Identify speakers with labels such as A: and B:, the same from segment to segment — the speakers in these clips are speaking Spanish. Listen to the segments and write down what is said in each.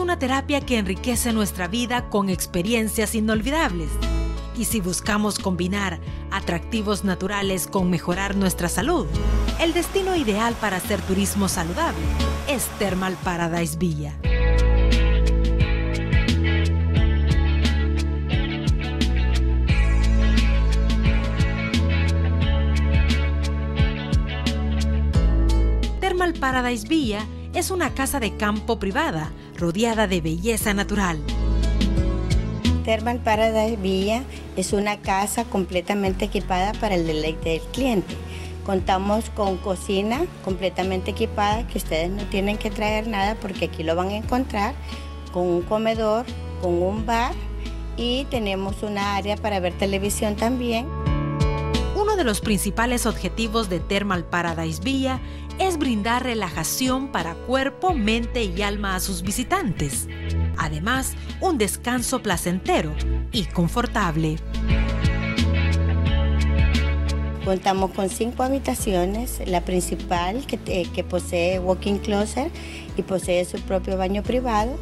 A: una terapia que enriquece nuestra vida con experiencias inolvidables. Y si buscamos combinar atractivos naturales con mejorar nuestra salud, el destino ideal para hacer turismo saludable es Thermal Paradise Villa. Thermal Paradise Villa es una casa de campo privada rodeada de belleza natural.
B: Thermal Paradise Villa es una casa completamente equipada para el deleite del cliente. Contamos con cocina completamente equipada que ustedes no tienen que traer nada porque aquí lo van a encontrar con un comedor, con un bar y tenemos una área para ver televisión también.
A: Uno de los principales objetivos de Thermal Paradise Villa es brindar relajación para cuerpo, mente y alma a sus visitantes. Además, un descanso placentero y confortable.
B: Contamos con cinco habitaciones, la principal que, eh, posee walking closet y posee su propio baño privado.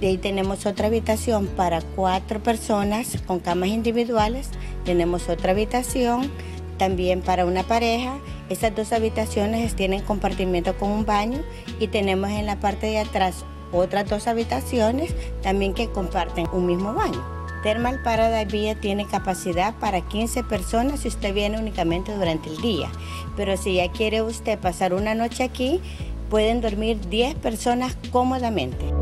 B: De ahí tenemos otra habitación para cuatro personas con camas individuales. Tenemos otra habitación también para una pareja. Estas dos habitaciones tienen compartimiento con un baño y tenemos en la parte de atrás otras dos habitaciones también que comparten un mismo baño. Thermal Paradise Villa tiene capacidad para 15 personas si usted viene únicamente durante el día. Pero si ya quiere usted pasar una noche aquí, pueden dormir 10 personas cómodamente.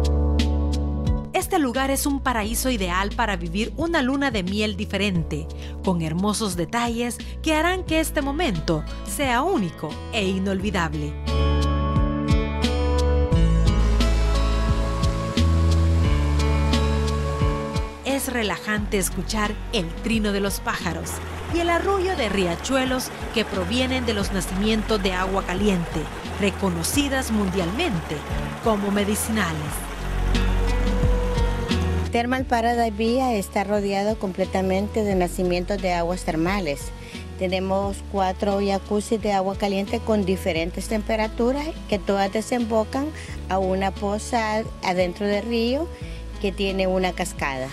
A: Este lugar es un paraíso ideal para vivir una luna de miel diferente, con hermosos detalles que harán que este momento sea único e inolvidable. Es relajante escuchar el trino de los pájaros y el arrullo de riachuelos que provienen de los nacimientos de agua caliente, reconocidas mundialmente como medicinales.
B: Thermal Paradise Villa está rodeado completamente de nacimientos de aguas termales. Tenemos cuatro jacuzzi de agua caliente con diferentes temperaturas que todas desembocan a una poza adentro del río que tiene una cascada.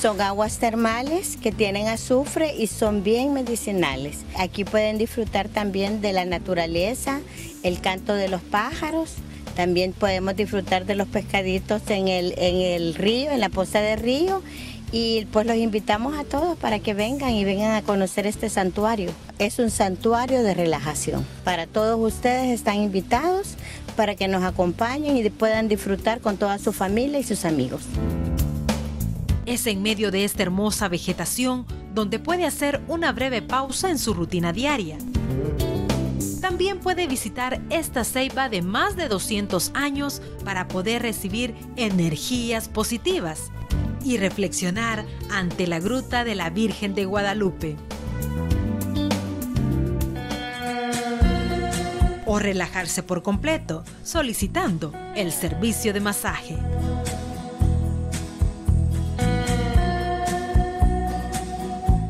B: Son aguas termales que tienen azufre y son bien medicinales. Aquí pueden disfrutar también de la naturaleza, el canto de los pájaros. También podemos disfrutar de los pescaditos en el, en el río, en la poza del río. Y pues los invitamos a todos para que vengan y vengan a conocer este santuario. Es un santuario de relajación. Para todos ustedes están invitados para que nos acompañen y puedan disfrutar con toda su familia y sus amigos.
A: Es en medio de esta hermosa vegetación donde puede hacer una breve pausa en su rutina diaria. También puede visitar esta ceiba de más de 200 años para poder recibir energías positivas y reflexionar ante la gruta de la Virgen de Guadalupe. O relajarse por completo solicitando el servicio de masaje.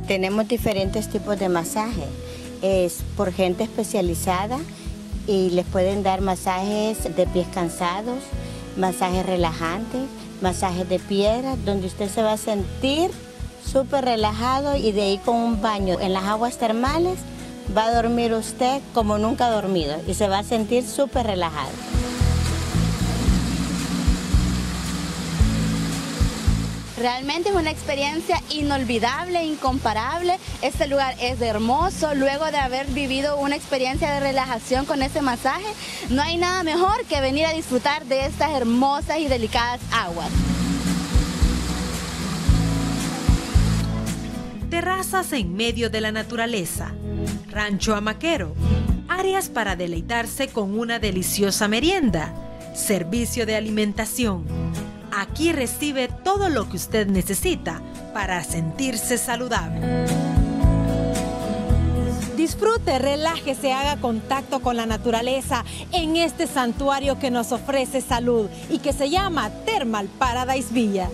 B: Tenemos diferentes tipos de masaje. Es por gente especializada y les pueden dar masajes de pies cansados, masajes relajantes, masajes de piedra, donde usted se va a sentir súper relajado y de ahí con un baño en las aguas termales va a dormir usted como nunca ha dormido y se va a sentir súper relajado.
C: Realmente es una experiencia inolvidable, incomparable. Este lugar es hermoso. Luego de haber vivido una experiencia de relajación con este masaje, no hay nada mejor que venir a disfrutar de estas hermosas y delicadas aguas.
A: Terrazas en medio de la naturaleza. Rancho Amaquero. Áreas para deleitarse con una deliciosa merienda. Servicio de alimentación Aquí recibe todo lo que usted necesita para sentirse saludable. Disfrute, relájese, haga contacto con la naturaleza en este santuario que nos ofrece salud y que se llama Thermal Paradise Villa.